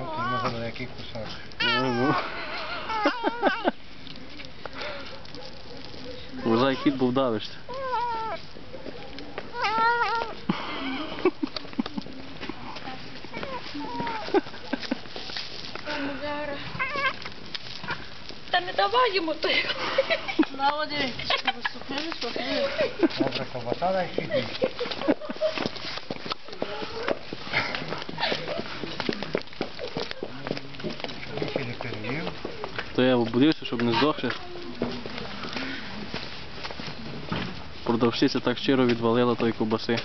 От на великий кусок. Ну. Вважай, кіт був Та не давай йому той. Добре, ковбаса дай перевів. То я обудився, щоб не здохши. Продавщиця так щиро відвалила той ковбаси.